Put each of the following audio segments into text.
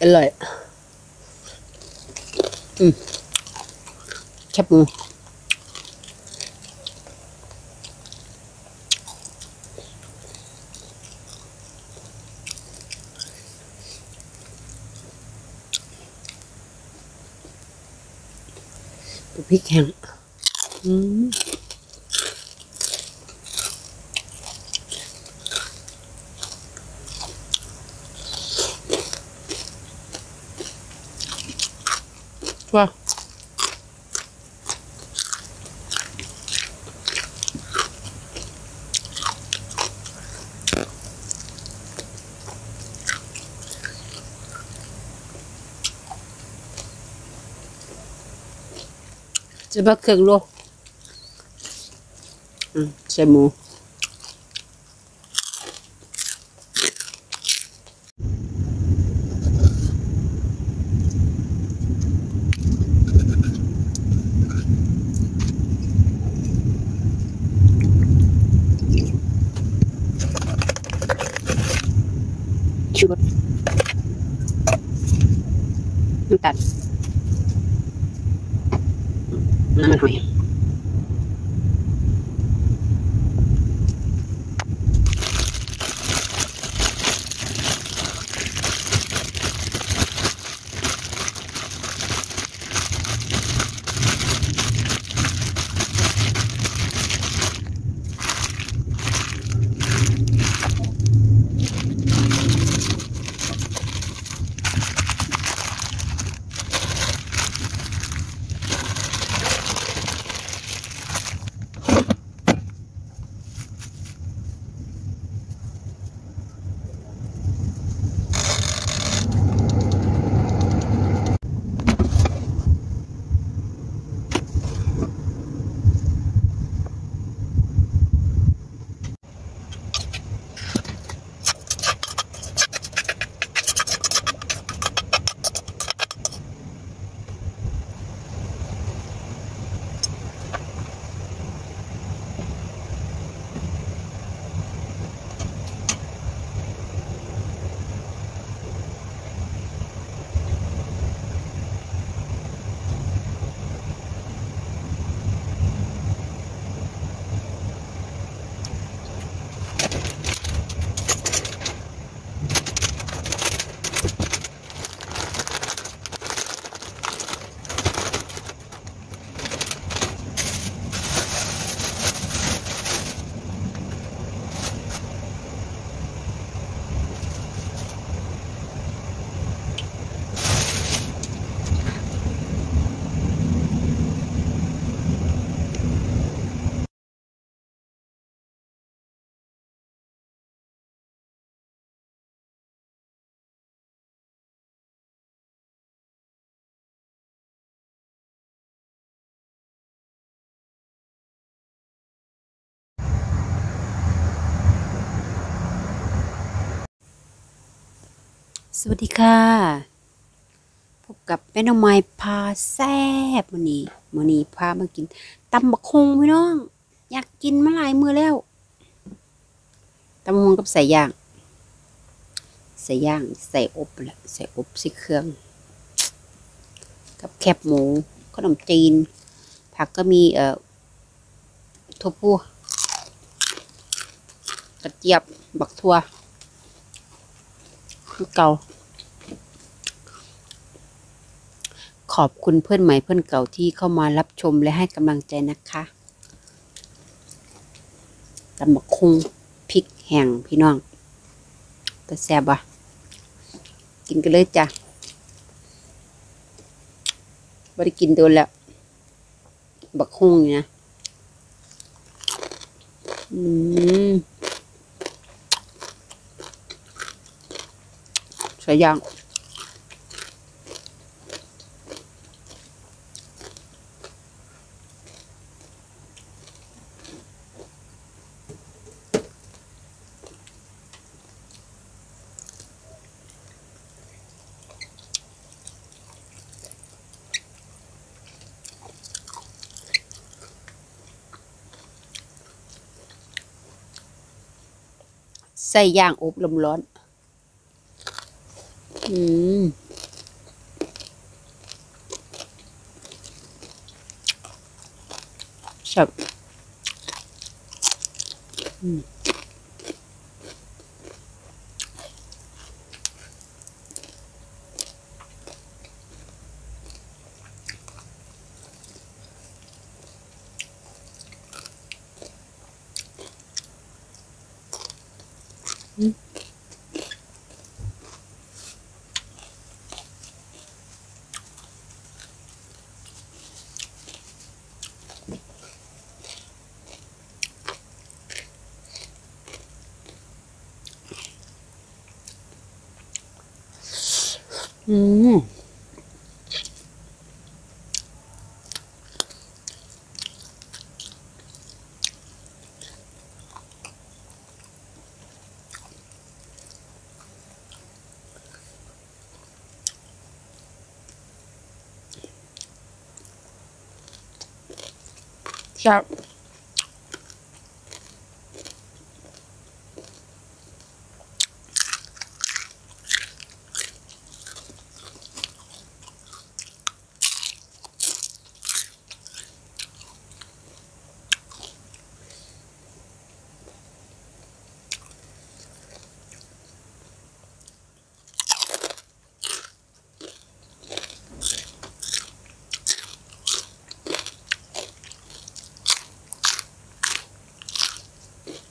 อร่อย อืมแคบหมูพริกแห้งอืม ว่าจะมาเครื่องโลอืมใส่หมู ชูรส น้ำ สวัสดีค่ะ พบกับแม่น้องไม้พาแซบมือนี้มือนี้พามากินตำบักคงพี่น้อง อยากกินมาหลายมือแล้วตำบักคงกับใส่ย่าง ใส่ย่างใส่อบแหละใส่อบใส่เครื่อง กับแคบหมูขนมจีน ผักก็มีเอ่อถั่วพูกระเจี๊ยบบักทั่ว คือเก่า ขอบคุณเพื่อนใหม่เพื่อนเก่าที่เข้ามารับชมและให้กำลังใจนะคะตำบักคุงพริกแห้งพี่น้องก็แซ่บอะกินกันเลยจ้ะไม่ได้กินโดนแล้ว บักคุงเนี่นะอืม ใส่ย่างใส่ย่างอบลมร้อน อืมสับอืม อืม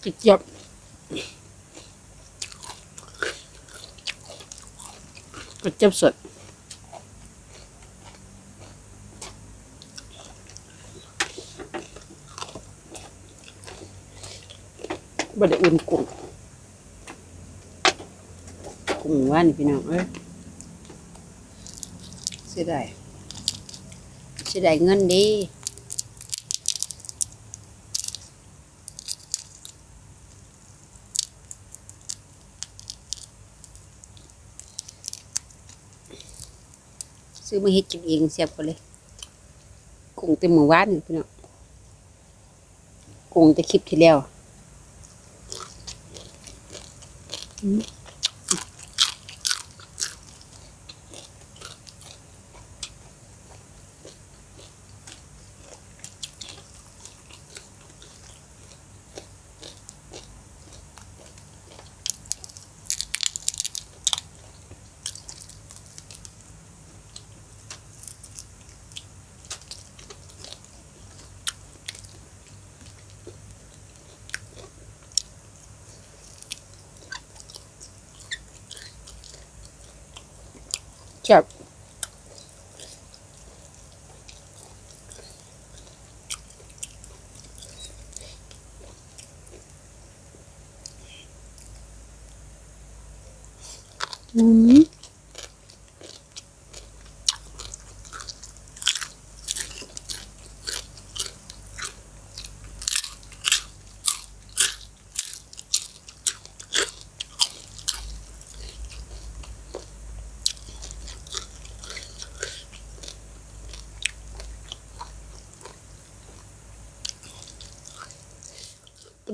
ครับจิบจับกระเจับสดบดอุ่นกุ้งกุ้งว่านี่พี่น้องเอ้ยเสียดายเสียดายเงินดี ซื้อมาเฮ็ดกินเองเสียบกันเลยกุ้งเต็มหมู่บ้านเลยพี่น้องกุ้งจะคลิปที่แล้วอืมจับอืม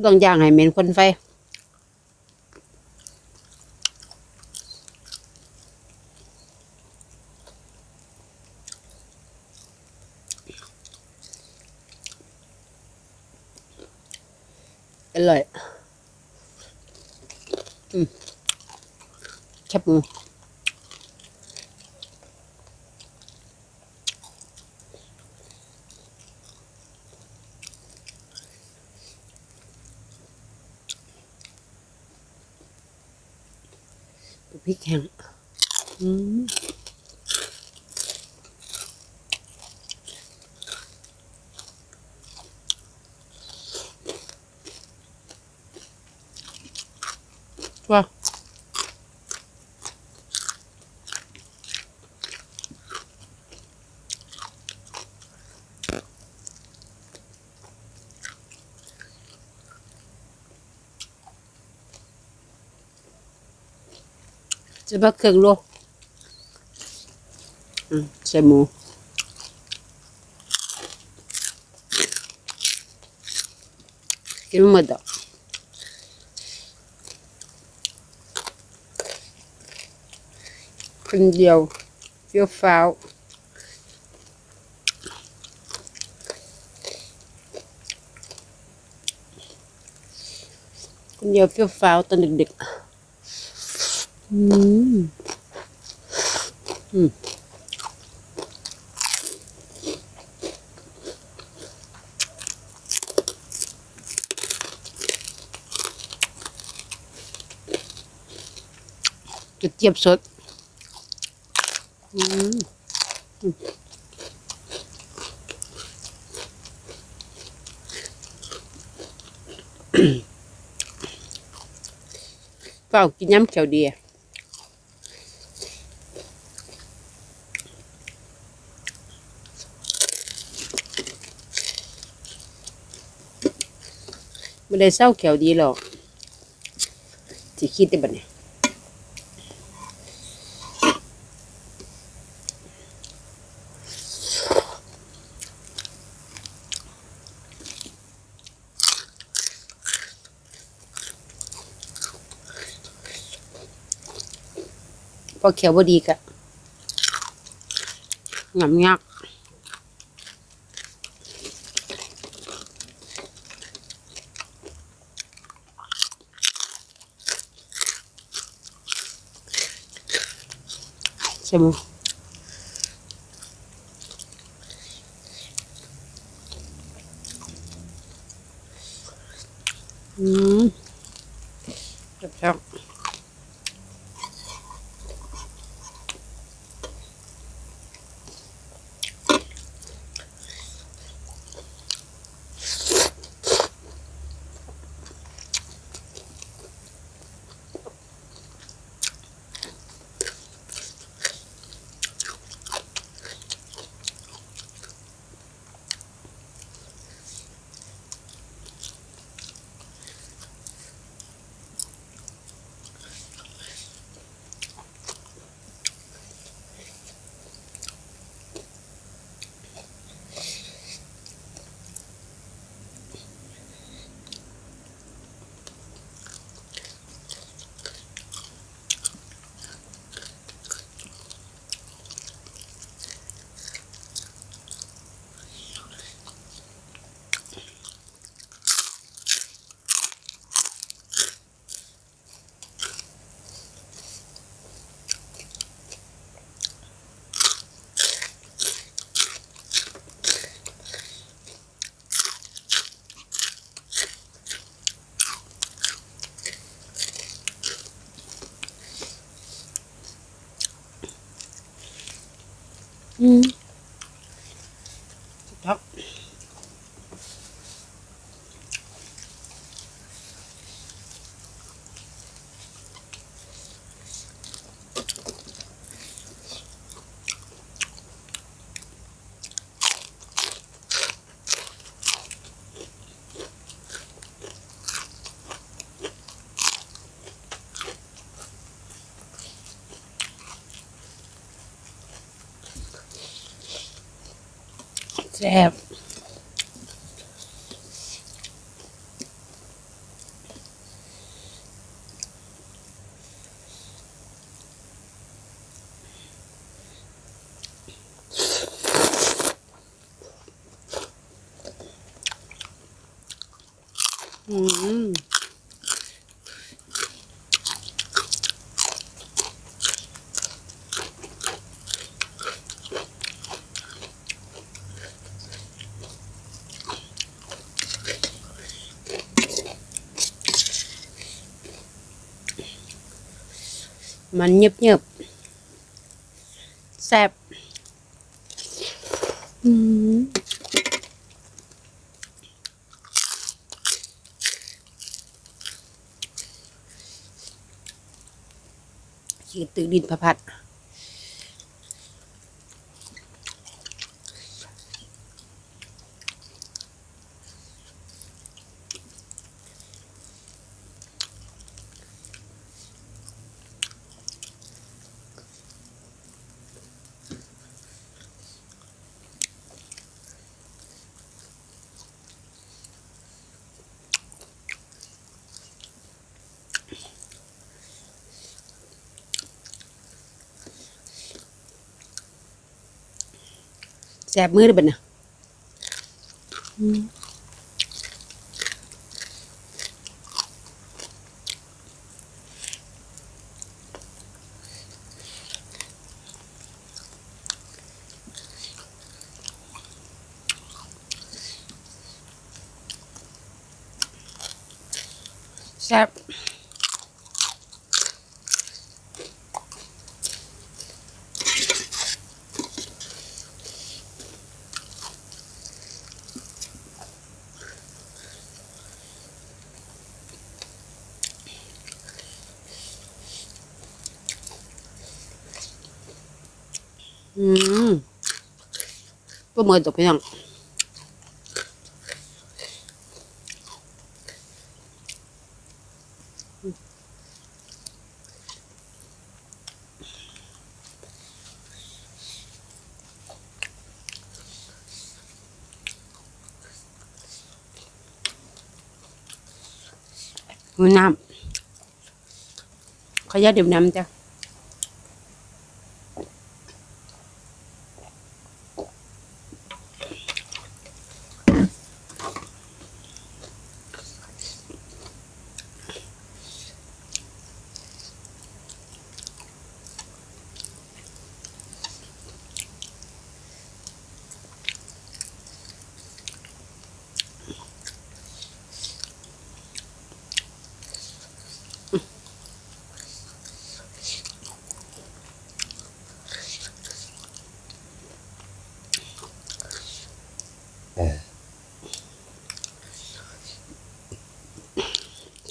ต้องย่างให้เหม็นควันไฟอร่อยอืมแคบหมู พริก ใส่ผักเครื่องโลใส่หมูกินหมดอ่ะคนเดียวเฟี้ยวฟ้าวคนเดียวเฟี้ยวฟ้าวตอนเด็กๆ อืมอืมกระเจี๊ยบสด อืม เฝ้ากินย้ำเขียวดีอะ ไม่ได้เศร้าเขียวดีหรอกสิคิดได้บัดเนี่ยพอเขียวบดีกะงำยักใช่ไหมอืมครับ แซ่บอืม มันเงียบเงียบแซ่บอืมขีดตึกดินพระพัด แสบมือได้บ่น่ะแซ่บ อืมก็เหมือนตัวพี่น้องน้ำขออนุญาดื่มน้ำจ้ะ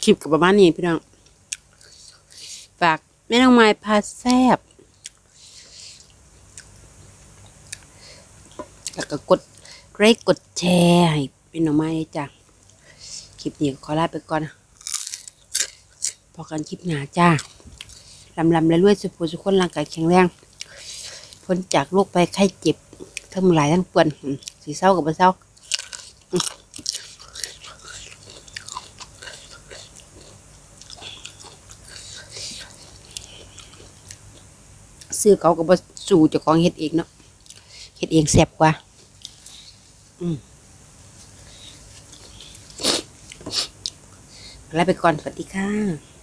คลิปกับประมาณนี้พี่น้องฝากแม่น้องไม้พาแซบแล้วก็กดไลค์กดแชร์ให้เป็นหน่อไม้ด้วยจ้ะคลิปนี้ขอลาไปก่อนพอกันคลิปหนาจ้าลำลำและรวยสุขสุขคนร่างกายแข็งแรงพ้นจากโรคไปไข้เจ็บทั้งหลายทั้งปวงอืมสีเศร้ากับเศร้า ซื้อเขาก็บบ่สู่เจ้าของเฮ็ดเองเนาะเฮ็ดเองแซ่บกว่า อืมลาไปก่อนสวัสดีค่ะ